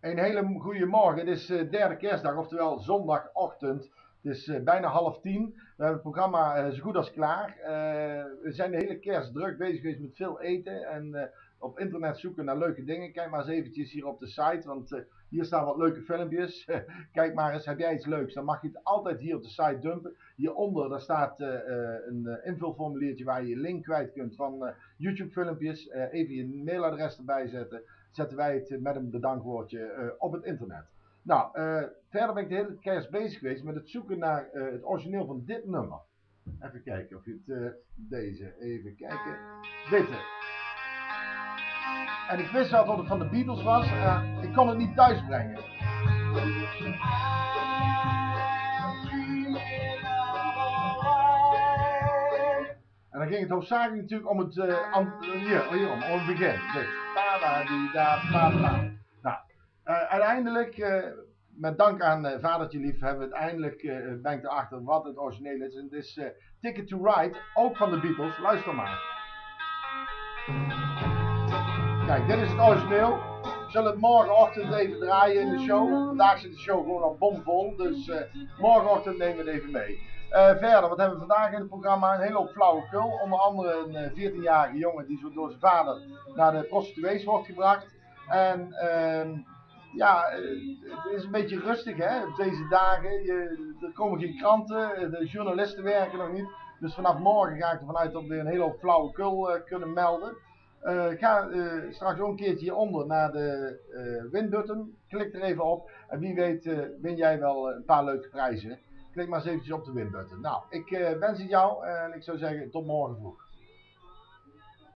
Een hele goede morgen. Het is uh, derde kerstdag, oftewel zondagochtend. Het is uh, bijna half tien. We hebben het programma uh, zo goed als klaar. we zijn de hele kerst druk bezig geweest met veel eten en op internet zoeken naar leuke dingen. Kijk maar eens eventjes hier op de site, want hier staan wat leuke filmpjes. Kijk maar eens, heb jij iets leuks, dan mag je het altijd hier op de site dumpen. Hieronder daar staat een invulformuliertje waar je je link kwijt kunt van YouTube filmpjes. even je mailadres erbij zetten zetten wij het met een bedankwoordje op het internet. Nou, uh, verder ben ik de hele kerst bezig geweest met het zoeken naar uh, het origineel van dit nummer. Even kijken of je het, deze, even kijken. Dit. En ik wist wel dat het van de Beatles was, ik kon het niet thuis brengen. En dan ging het hoofdzakelijk natuurlijk om het, uh, hier, hierom, om het begin. Dit. Uiteindelijk, uh, met dank aan uh, Vadertje Lief, hebben we uiteindelijk, ben ik erachter wat het origineel is. En het is Ticket to Ride, ook van de Beatles. Luister maar. Kijk, dit is het origineel. We zullen het morgenochtend even draaien in de show. Vandaag zit de show gewoon al bomvol, dus morgenochtend nemen we het even mee. Uh, verder, wat hebben we vandaag in het programma? Een hele hoop flauwekul. Onder andere een 14-jarige jongen die zo door zijn vader naar de prostituees wordt gebracht. En uh, ja, het is een beetje rustig hè, op deze dagen. Je, er komen geen kranten, de journalisten werken nog niet. Dus vanaf morgen ga ik ervan uit dat we een hele hoop flauwekul uh, kunnen melden. Uh, ga straks ook een keertje hieronder naar de winbutton. Klik er even op. En wie weet win jij wel een paar leuke prijzen. Klik maar eens eventjes op de winbutton. Nou, ik wens het jou en ik zou zeggen tot morgen vroeg.